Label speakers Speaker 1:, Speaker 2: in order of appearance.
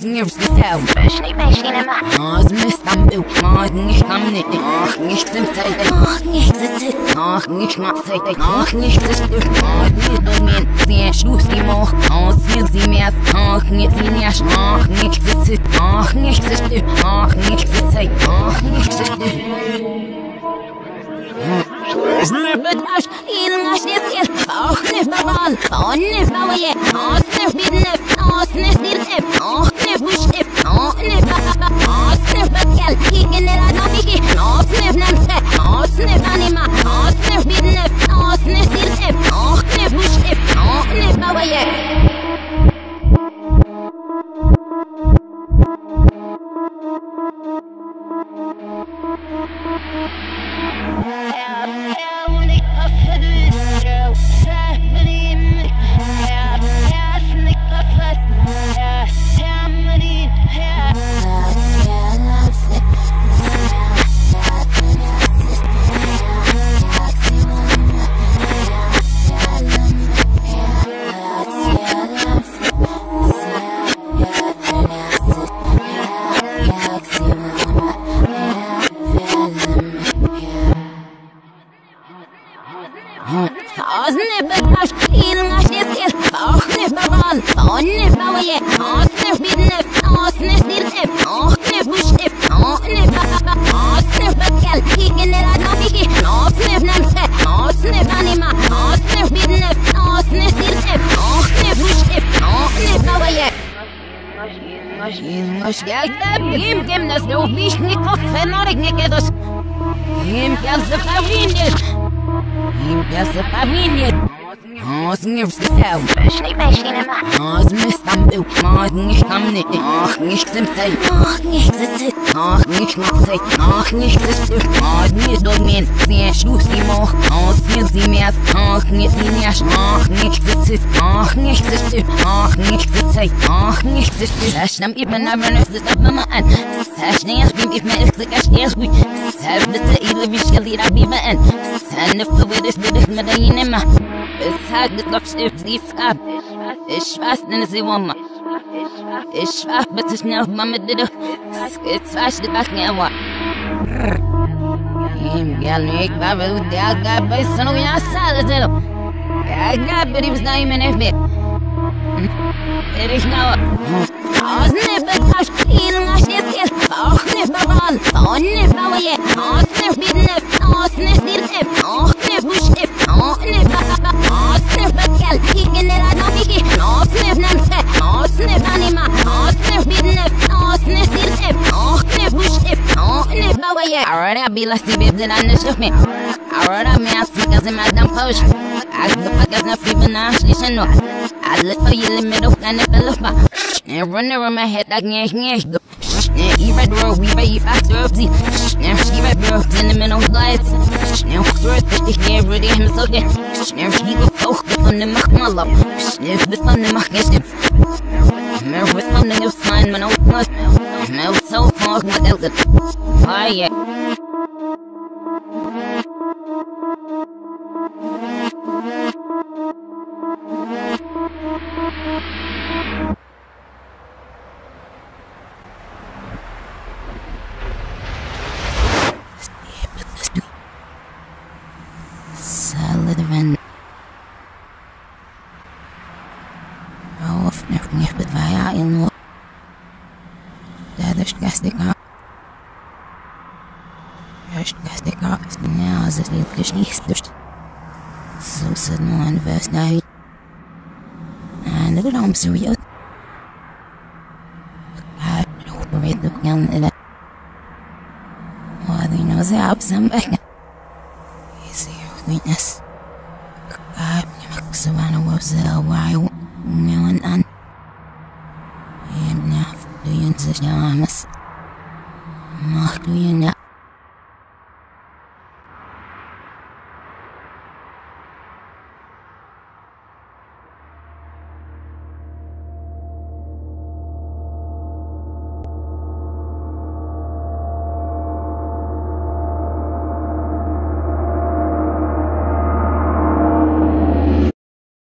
Speaker 1: Morgen ist
Speaker 2: es hell. Schnee
Speaker 1: bei Schneemann. Morgen ist Istanbul. Morgen ist
Speaker 2: Amnit. Morgen ist
Speaker 1: Simsel. Morgen ist Sissi. Morgen ist Marseille. Morgen ist Sissi. Morgen ist Domin. Sehr Schluss gemacht. Morgen ist Simers. Morgen ist Sinias. Morgen ist Sissi. Morgen ist Sissi. Morgen ist
Speaker 2: Sissi. Morgen ist Sissi. Snipet masz, il masz nie zjesz, ochny w bawal, onny w bawaje, osny w bidnew, osny w bidnew, och Hasne belash, ilnash neskir, fahne balan, fanne bawaye, hasne bidnef, hasne sirnef, hasne bushnef, hasne baba, hasne bakel, higene radnafiki, hasne nemse, hasne banima, hasne bidnef, hasne sirnef, hasne bushnef, hasne bawaye.
Speaker 1: Ilnash, yagdab, gim gim nas, du bishnikov, fenorek nekedos, gim gel zafawindir, Kim geldi pavinir. Osnir Stel,
Speaker 2: Beschni, beschni, nema.
Speaker 1: Osmis Tambu, Morgen Kamni, Ach, nicht im Zeit.
Speaker 2: Och, nicht sitzt.
Speaker 1: Ach, nicht Matzeit, ach, nicht ist durch Morgen Domin, sehr Schluss die Moch, Osnir sie mehr, Ach, nicht sie mehr, Ach, nicht sitzt, Ach, nicht ist durch, Ach, nicht sitzt, Ach, nicht ist durch. Saschnam ibn aber nicht das ab Mama an. Ich bin ich mir ich sag ich erst gut. Sabte ile wie schali da biba an. Sanne für das mit ich mit der Nema. Es hat doch stift sie ab. Ich weiß denn sie Mama. Ich weiß bitte schnell Mama bitte. Es weiß die Backen aber. Im Galnik Babu der gab bei Sanu ya Salazelo. Ja, gab bei ihm Naim in Ich know.
Speaker 2: Osnif bedvash, ilmash nisir, ochnif baval, bawaye.
Speaker 1: Ahora vi las tibes de la noche. Ahora me hace que se me dan push. As the fuck as even now, she should know. I look for you, limit of kind of fellow. And run around my head like nyash nyash. And you read road, we ready fast earthy. And she read road in the middle of lights. And through the dick, yeah, ready him so good. And she go folk on the machmala. Sniff the fun the machnism. Mer with something you find man out not. Mer Oh yeah. Sullivan. Auf nach mich mit in nur. Dadurch gastiger. Dadurch zanim już nie chcesz. Są sedno an was na hit. An the lamp so you. I don't know it look young in it. Well, they know the up some back. Is your weakness. God, you must have a wobs a while.